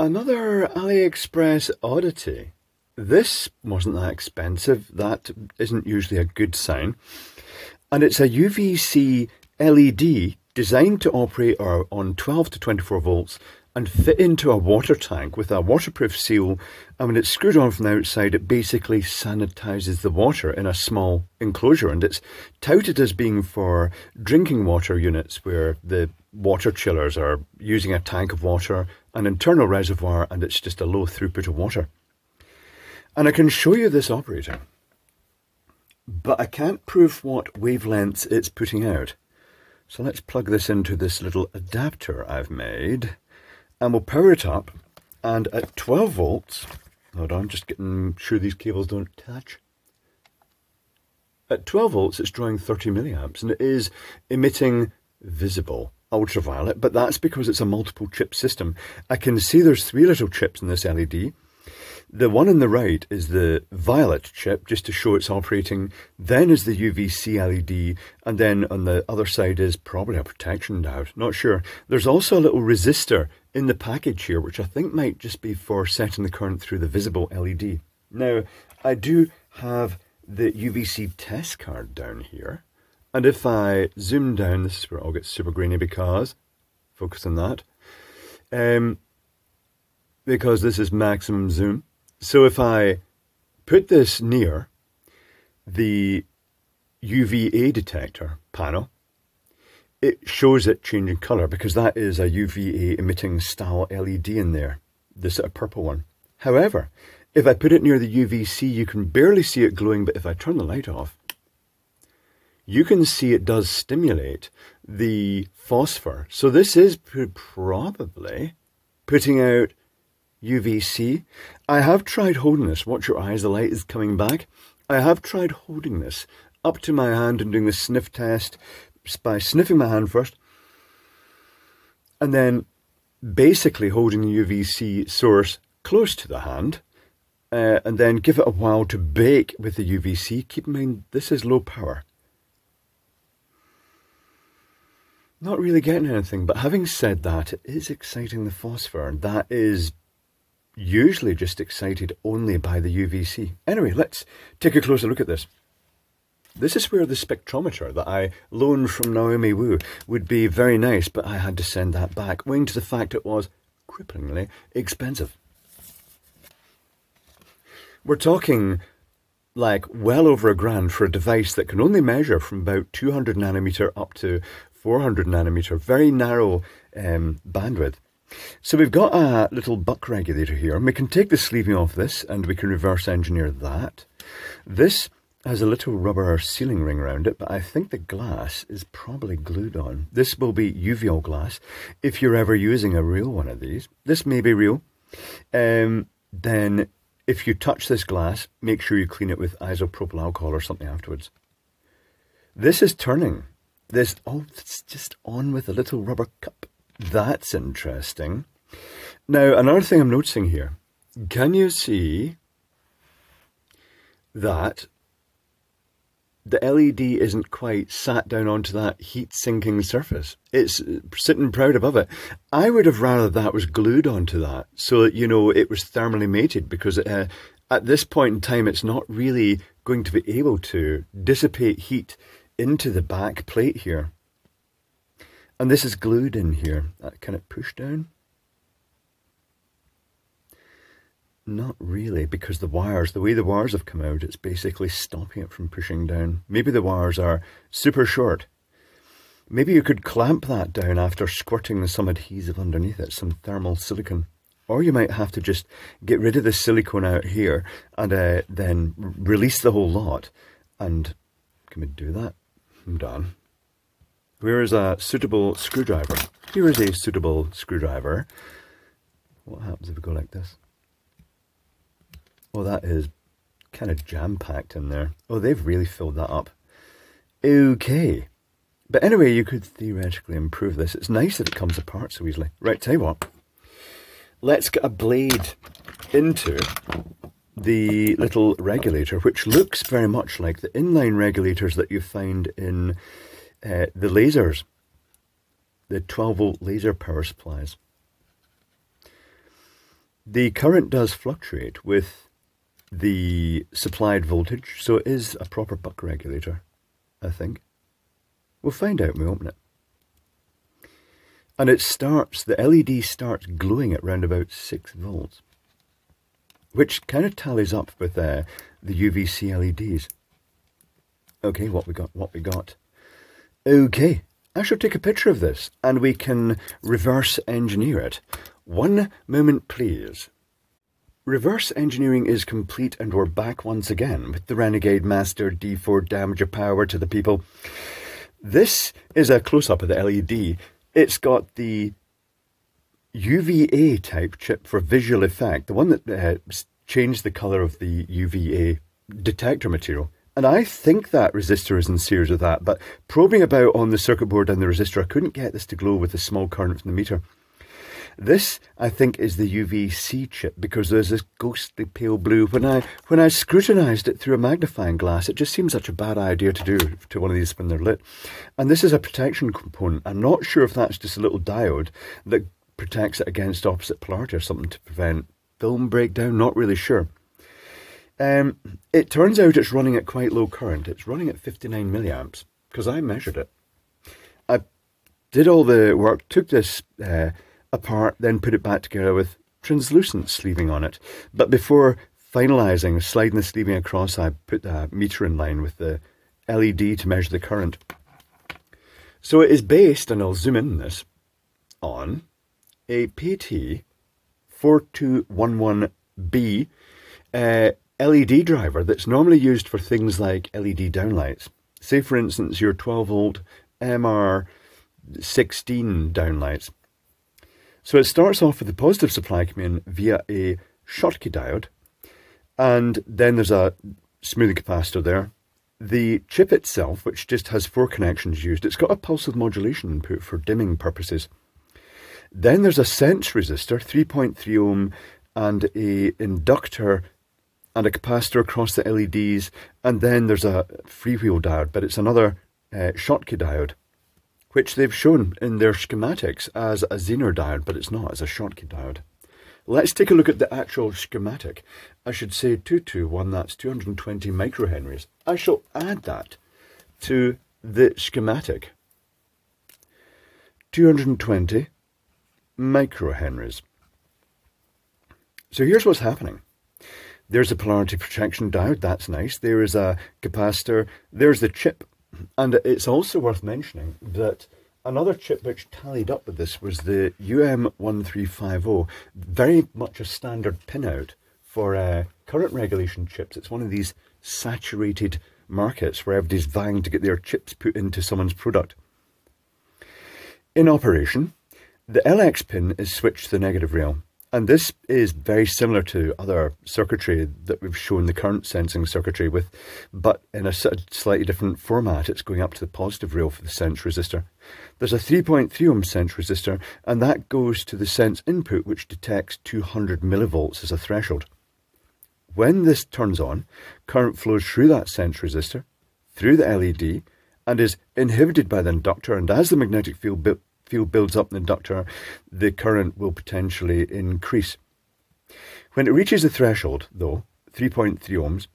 Another AliExpress oddity. This wasn't that expensive. That isn't usually a good sign. And it's a UVC LED designed to operate on 12 to 24 volts and fit into a water tank with a waterproof seal. And when it's screwed on from the outside, it basically sanitizes the water in a small enclosure. And it's touted as being for drinking water units where the water chillers are using a tank of water, an internal reservoir, and it's just a low throughput of water. And I can show you this operating, but I can't prove what wavelengths it's putting out. So let's plug this into this little adapter I've made and we'll power it up and at 12 volts, hold on, just getting sure these cables don't touch. At 12 volts, it's drawing 30 milliamps and it is emitting visible ultraviolet, but that's because it's a multiple chip system. I can see there's three little chips in this LED the one on the right is the violet chip, just to show it's operating. Then is the UVC LED, and then on the other side is probably a protection diode. Not sure. There's also a little resistor in the package here, which I think might just be for setting the current through the visible LED. Now, I do have the UVC test card down here. And if I zoom down, this is where it all gets super grainy because, focus on that, um, because this is maximum zoom. So if I put this near the UVA detector panel, it shows it changing colour because that is a UVA emitting style LED in there, this sort of purple one. However, if I put it near the UVC, you can barely see it glowing, but if I turn the light off, you can see it does stimulate the phosphor. So this is probably putting out UVC. I have tried holding this. Watch your eyes, the light is coming back. I have tried holding this up to my hand and doing the sniff test by sniffing my hand first. And then basically holding the UVC source close to the hand. Uh, and then give it a while to bake with the UVC. Keep in mind, this is low power. Not really getting anything, but having said that, it is exciting the phosphor. And that is usually just excited only by the UVC. Anyway, let's take a closer look at this. This is where the spectrometer that I loaned from Naomi Wu would be very nice, but I had to send that back, owing to the fact it was cripplingly expensive. We're talking like well over a grand for a device that can only measure from about 200 nanometer up to 400 nanometer, very narrow um, bandwidth. So we've got a little buck regulator here. And we can take the sleeving off this and we can reverse engineer that. This has a little rubber sealing ring around it, but I think the glass is probably glued on. This will be uveal glass. If you're ever using a real one of these, this may be real, um, then if you touch this glass, make sure you clean it with isopropyl alcohol or something afterwards. This is turning. This, oh, it's just on with a little rubber cup. That's interesting. Now, another thing I'm noticing here, can you see that the LED isn't quite sat down onto that heat sinking surface. It's sitting proud above it. I would have rather that was glued onto that so that, you know, it was thermally mated because uh, at this point in time, it's not really going to be able to dissipate heat into the back plate here. And this is glued in here. Can it push down? Not really, because the wires, the way the wires have come out, it's basically stopping it from pushing down. Maybe the wires are super short. Maybe you could clamp that down after squirting some adhesive underneath it, some thermal silicone. Or you might have to just get rid of the silicone out here and uh, then release the whole lot. And can we do that? I'm done. Where is a suitable screwdriver? Here is a suitable screwdriver. What happens if we go like this? Oh, that is kind of jam-packed in there. Oh, they've really filled that up. Okay. But anyway, you could theoretically improve this. It's nice that it comes apart so easily. Right, tell you what. Let's get a blade into the little regulator, which looks very much like the inline regulators that you find in uh, the lasers, the 12 volt laser power supplies. the current does fluctuate with the supplied voltage, so it is a proper buck regulator, I think. We'll find out when we open it. And it starts, the LED starts glowing at round about 6 volts, which kind of tallies up with uh, the UVC LEDs. Okay, what we got, what we got. Okay, I shall take a picture of this and we can reverse engineer it. One moment, please. Reverse engineering is complete and we're back once again with the Renegade Master D4 Damager Power to the people. This is a close-up of the LED it's got the UVA type chip for visual effect, the one that uh, changed the colour of the UVA detector material. And I think that resistor is in series with that, but probing about on the circuit board and the resistor, I couldn't get this to glow with a small current from the meter. This, I think, is the UVC chip because there's this ghostly pale blue. When I when I scrutinised it through a magnifying glass, it just seems such a bad idea to do to one of these when they're lit. And this is a protection component. I'm not sure if that's just a little diode that protects it against opposite polarity or something to prevent film breakdown. Not really sure. Um, it turns out it's running at quite low current. It's running at 59 milliamps because I measured it. I did all the work, took this uh, apart, then put it back together with translucent sleeving on it. But before finalising, sliding the sleeving across, I put the meter in line with the LED to measure the current. So it is based, and I'll zoom in this, on a PT 4211B uh, LED driver that's normally used for things like LED downlights. Say, for instance, your 12 volt MR16 downlights. So it starts off with the positive supply coming in via a Schottky diode, and then there's a smoothing capacitor there. The chip itself, which just has four connections used, it's got a pulse width modulation input for dimming purposes. Then there's a sense resistor, 3.3 ohm, and a inductor and a capacitor across the LEDs, and then there's a freewheel diode, but it's another uh, Schottky diode which they've shown in their schematics as a Zener diode, but it's not, it's a Schottky diode. Let's take a look at the actual schematic. I should say 221, that's 220 microhenries. I shall add that to the schematic. 220 microhenries. So here's what's happening. There's a polarity protection diode, that's nice. There is a capacitor. There's the chip and it's also worth mentioning that another chip which tallied up with this was the UM1350, very much a standard pinout for uh, current regulation chips. It's one of these saturated markets where everybody's vying to get their chips put into someone's product. In operation, the LX pin is switched to the negative rail. And this is very similar to other circuitry that we've shown the current sensing circuitry with, but in a slightly different format. It's going up to the positive rail for the sense resistor. There's a 3.3 ohm sense resistor, and that goes to the sense input, which detects 200 millivolts as a threshold. When this turns on, current flows through that sense resistor, through the LED, and is inhibited by the inductor, and as the magnetic field field builds up in the inductor, the current will potentially increase. When it reaches the threshold, though, 3.3 ohms,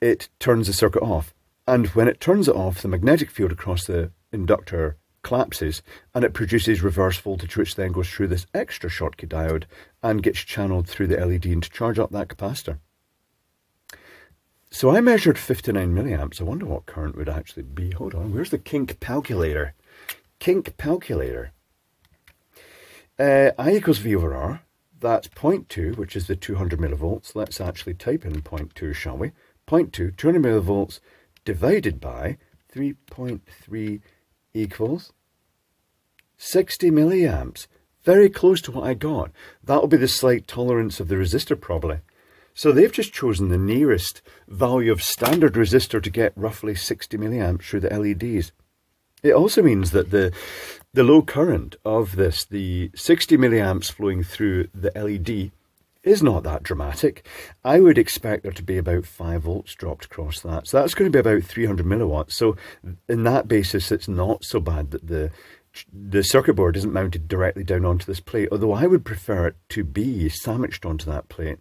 it turns the circuit off. And when it turns it off, the magnetic field across the inductor collapses and it produces reverse voltage, which then goes through this extra Schottky diode and gets channeled through the LED and to charge up that capacitor. So I measured 59 milliamps. I wonder what current would actually be. Hold on, where's the kink calculator? Kink calculator. Uh, I equals V over R. That's 0.2, which is the 200 millivolts. Let's actually type in 0.2, shall we? 0.2, 200 millivolts divided by 3.3 equals 60 milliamps. Very close to what I got. That'll be the slight tolerance of the resistor probably. So they've just chosen the nearest value of standard resistor to get roughly 60 milliamps through the LEDs. It also means that the the low current of this, the 60 milliamps flowing through the LED, is not that dramatic. I would expect there to be about 5 volts dropped across that. So that's going to be about 300 milliwatts. So in that basis, it's not so bad that the the circuit board isn't mounted directly down onto this plate, although I would prefer it to be sandwiched onto that plate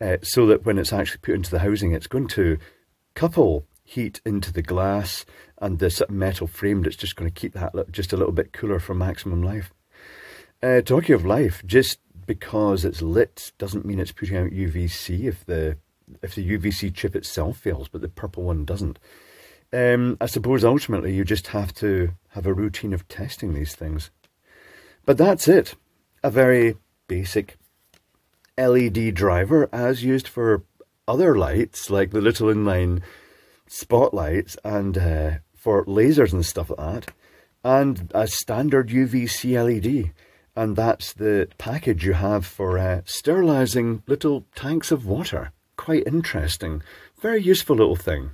uh, so that when it's actually put into the housing, it's going to couple heat into the glass and this metal frame that's just going to keep that just a little bit cooler for maximum life. Uh, talking of life, just because it's lit doesn't mean it's putting out UVC if the if the UVC chip itself fails, but the purple one doesn't. Um, I suppose ultimately you just have to have a routine of testing these things. But that's it. A very basic LED driver as used for other lights like the little inline spotlights and uh, for lasers and stuff like that. And a standard UVC LED. And that's the package you have for uh, sterilising little tanks of water. Quite interesting. Very useful little thing.